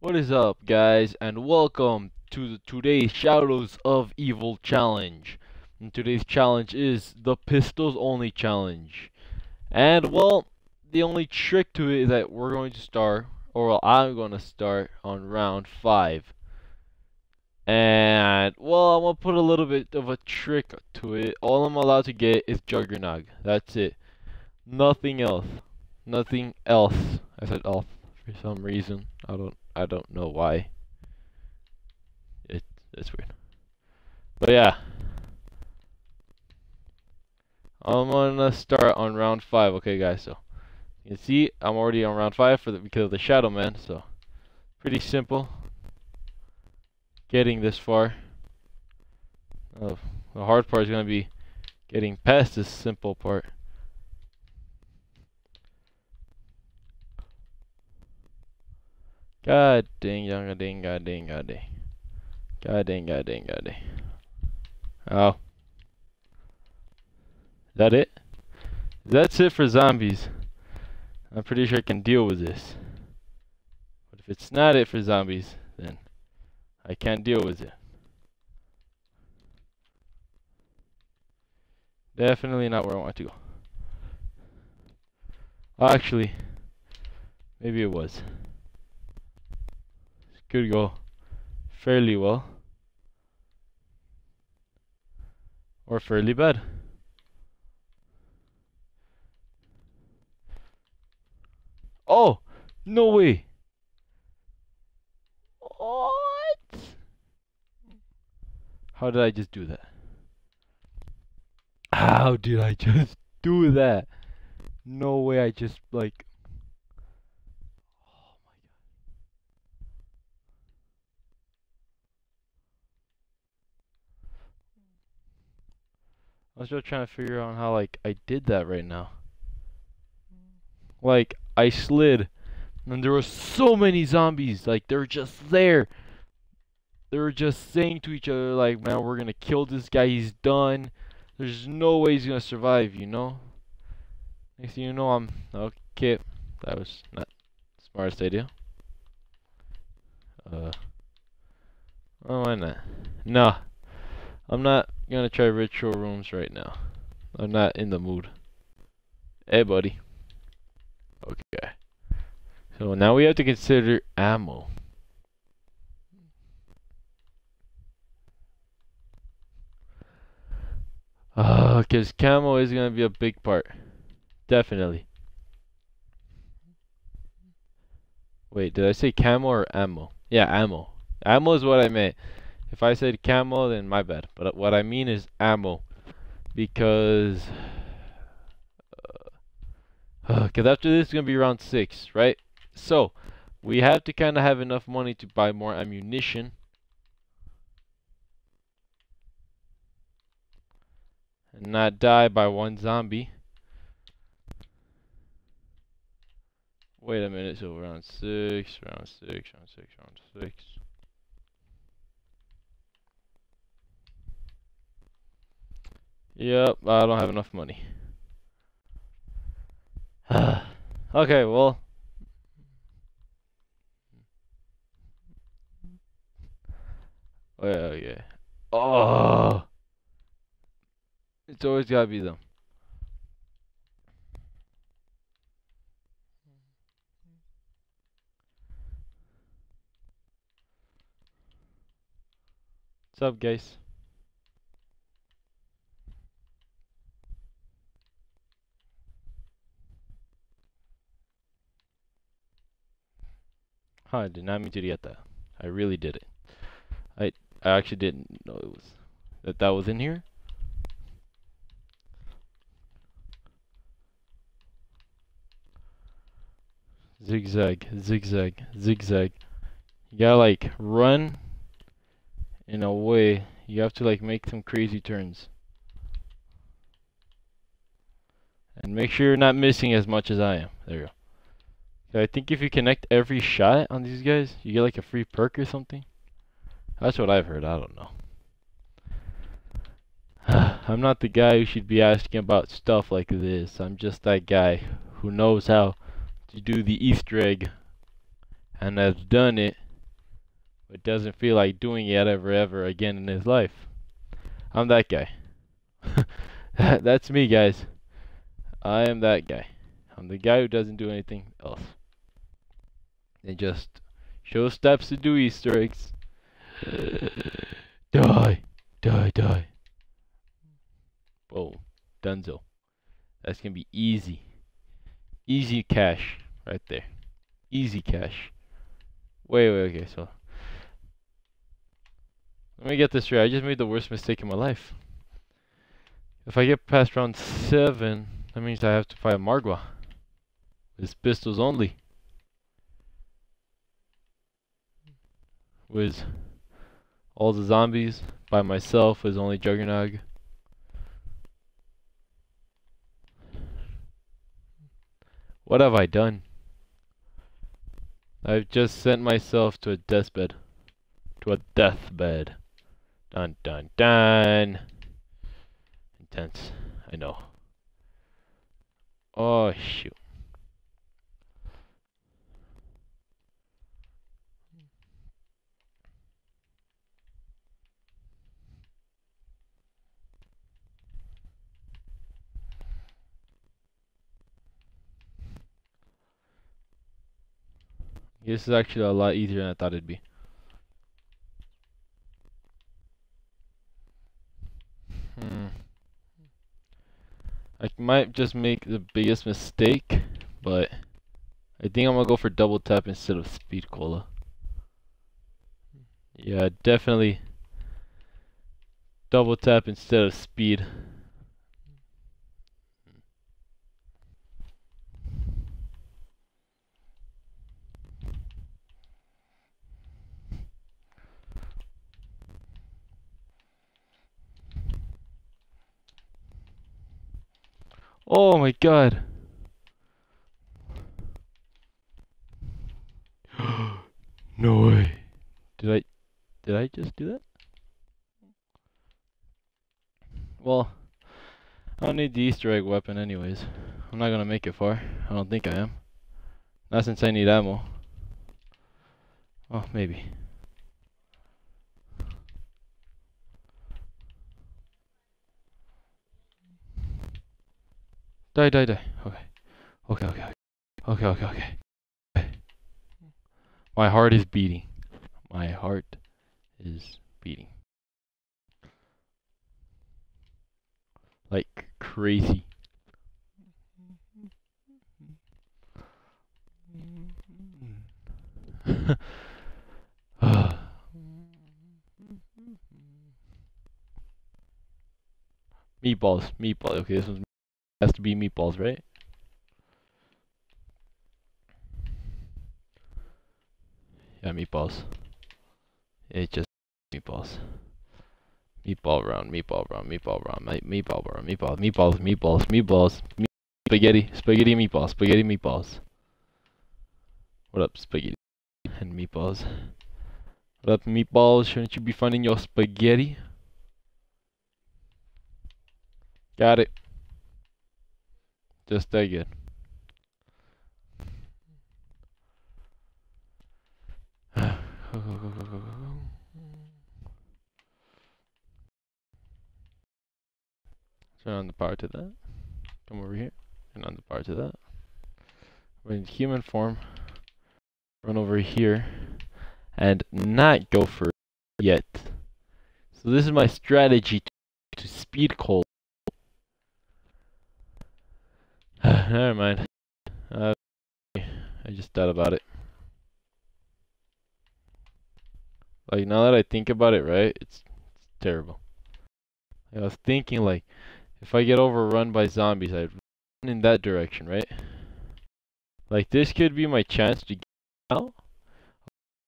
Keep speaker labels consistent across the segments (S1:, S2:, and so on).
S1: What is up, guys, and welcome to today's Shadows of Evil challenge. And today's challenge is the pistols only challenge. And well, the only trick to it is that we're going to start, or well, I'm going to start on round five. And well, I'm gonna put a little bit of a trick to it. All I'm allowed to get is Juggernog. That's it. Nothing else. Nothing else. I said else for some reason. I don't I don't know why. It it's weird. But yeah. I'm gonna start on round five, okay guys, so you can see I'm already on round five for the because of the Shadow Man, so pretty simple getting this far. Uh, the hard part is gonna be getting past this simple part. God dang, god dang, god dang, god dang. God dang, god dang, god dang. Oh. Is that it? That's it for zombies. I'm pretty sure I can deal with this. But if it's not it for zombies, then I can't deal with it. Definitely not where I want to go. Actually, maybe it was could go fairly well or fairly bad. Oh, no way. What? How did I just do that? How did I just do that? No way I just like I was just trying to figure out how like I did that right now. Like I slid and there were so many zombies like they were just there. They were just saying to each other like, "Man, we're to kill this guy. He's done. There's no way he's to survive, you know?" Next thing you know, I'm okay. That was not the smartest idea. Uh Oh, why not? No. I'm not gonna try ritual rooms right now. I'm not in the mood. Hey, buddy. Okay. So now we have to consider ammo. Uh, cause camo is gonna be a big part. Definitely. Wait, did I say camo or ammo? Yeah, ammo. Ammo is what I meant. If I said camo, then my bad. But what I mean is ammo. Because... Because uh, after this is going to be round 6, right? So, we have to kind of have enough money to buy more ammunition. And not die by one zombie. Wait a minute, so round 6, round 6, round 6, round 6. Yep, I don't have enough money. okay, well. Oh, yeah. Oh! It's always gotta be them. What's up, guys? Huh, I did not mean to get that. I really did it. I I actually didn't know it was that that was in here. Zigzag, zigzag, zigzag. You gotta like run in a way. You have to like make some crazy turns. And make sure you're not missing as much as I am. There you go. I think if you connect every shot on these guys, you get like a free perk or something. That's what I've heard. I don't know. I'm not the guy who should be asking about stuff like this. I'm just that guy who knows how to do the Easter egg and has done it but doesn't feel like doing it ever, ever again in his life. I'm that guy. That's me, guys. I am that guy. I'm the guy who doesn't do anything else. They just show steps to do Easter eggs. die, die, die. Boom, Dunzo. That's gonna be easy. Easy cash right there. Easy cash. Wait, wait, okay, so let me get this straight. I just made the worst mistake in my life. If I get past round 7, that means I have to fight Margwa. With pistols only. With all the zombies by myself as only Juggernog. What have I done? I've just sent myself to a deathbed. To a deathbed. Dun dun dun. Intense. I know. Oh shoot. This is actually a lot easier than I thought it'd be. Hmm. I might just make the biggest mistake, but I think I'm gonna go for double tap instead of speed cola. Yeah, definitely double tap instead of speed. Oh my god. no way. Did I did I just do that? Well, I don't need the Easter egg weapon anyways. I'm not gonna make it far. I don't think I am. Not since I need ammo. Oh, maybe. Die, die, die. Okay. Okay, okay, okay. Okay. My heart is beating. My heart is beating. Like crazy. meatballs, meatballs. Okay, this one's has to be meatballs, right? Yeah, meatballs. It's just meatballs. Meatball round, meatball round, meatball round, meatball round, meatball, meatballs, meatballs, meatballs, meat, spaghetti, spaghetti, meatballs, spaghetti, meatballs. What up, spaghetti and meatballs? What up, meatballs? Shouldn't you be finding your spaghetti? Got it. Just that good. Turn on the power to that. Come over here. Turn on the power to that. We're in human form. Run over here. And not go for it yet. So this is my strategy to, to speed cola. Never mind. Uh, I just thought about it. Like, now that I think about it, right, it's, it's terrible. I was thinking, like, if I get overrun by zombies, I'd run in that direction, right? Like, this could be my chance to get out,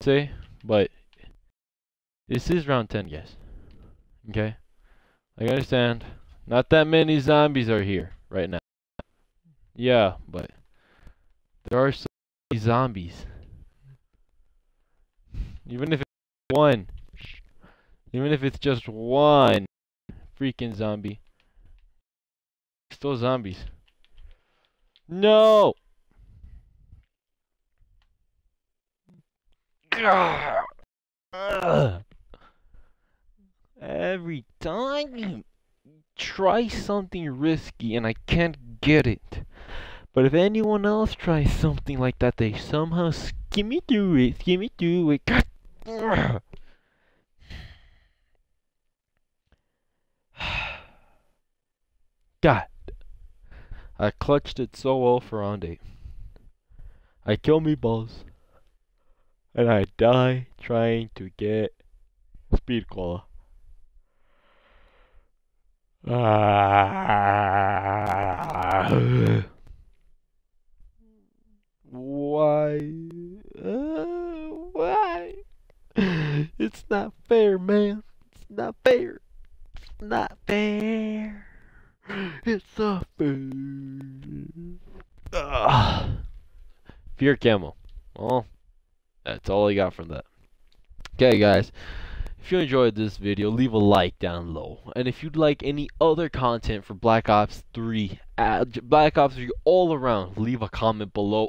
S1: say, but this is round 10, guys. Okay? I understand. Not that many zombies are here right now. Yeah, but there are so many zombies. Even if it's one. Even if it's just one freaking zombie. Still zombies. No! Every time you try something risky and I can't get it. But if anyone else tries something like that, they somehow skimmy through it, skimmy through it. God. God. I clutched it so well for 8. I kill meatballs. And I die trying to get speed cola. Ah. Why? Uh, why? It's not fair, man. It's not fair. It's not fair. It's not fair. Ugh. Fear camel. Well, that's all I got from that. Okay, guys. If you enjoyed this video, leave a like down low. And if you'd like any other content for Black Ops 3, uh, Black Ops 3 all around, leave a comment below.